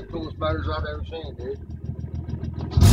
the coolest motors I've ever seen, dude.